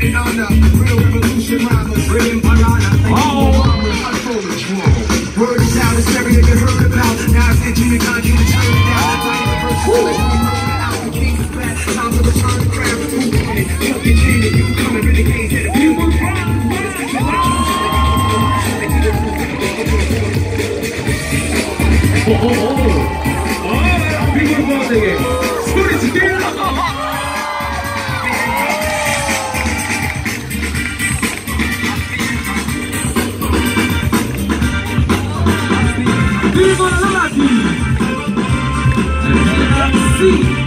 in honor. Real revolution rivals, real piranha. Oh. Word is out, it's everything you heard about. Now it's itching and con, you can turn it down. Not even personal, it's not personal. Out the king's back, time to return the crown. Who won it? Jump your chain and you coming in the cage at a people. Oh, oh, oh. Oh, people are singing. Scoot it together. C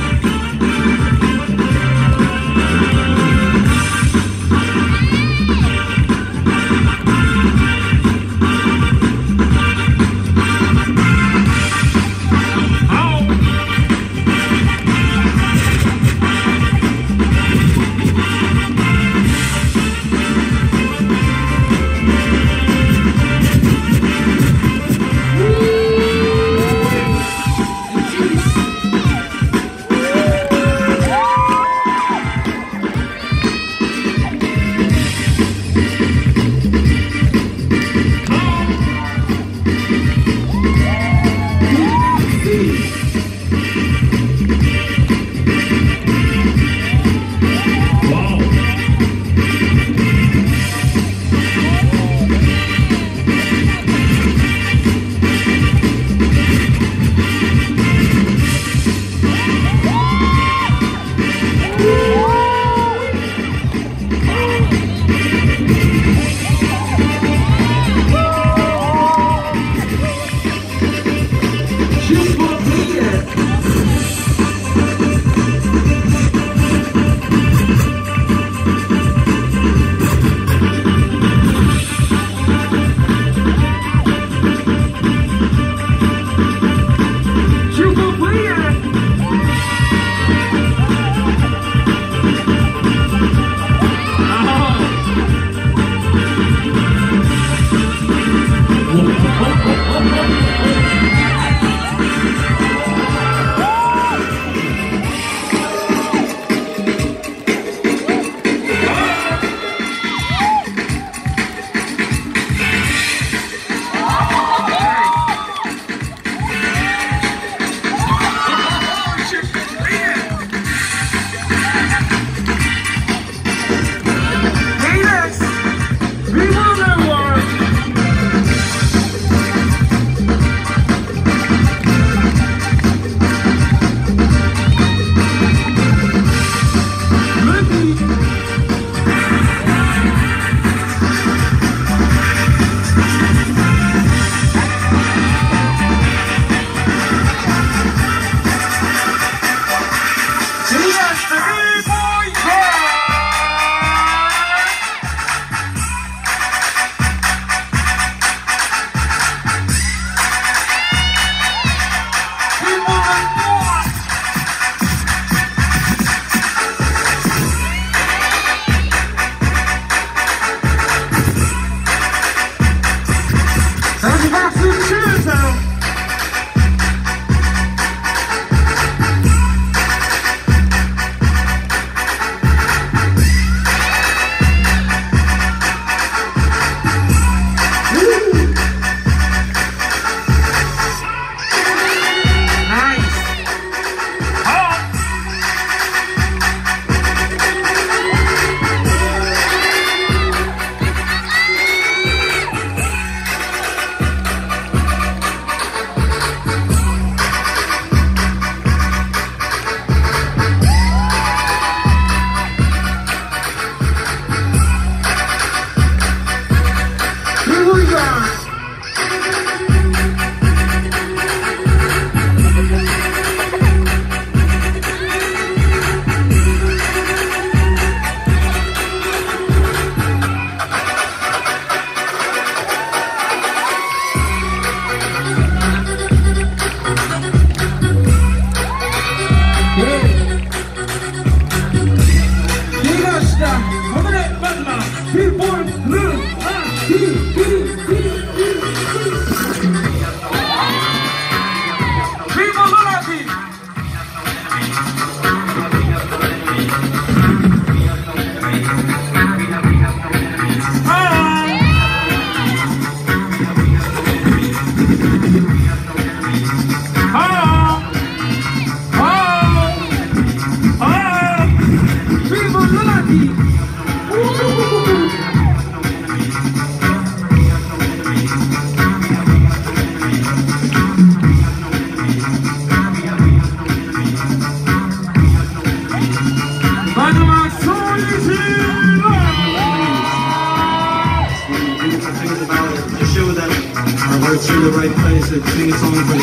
are in the right place. I sing a song for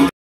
the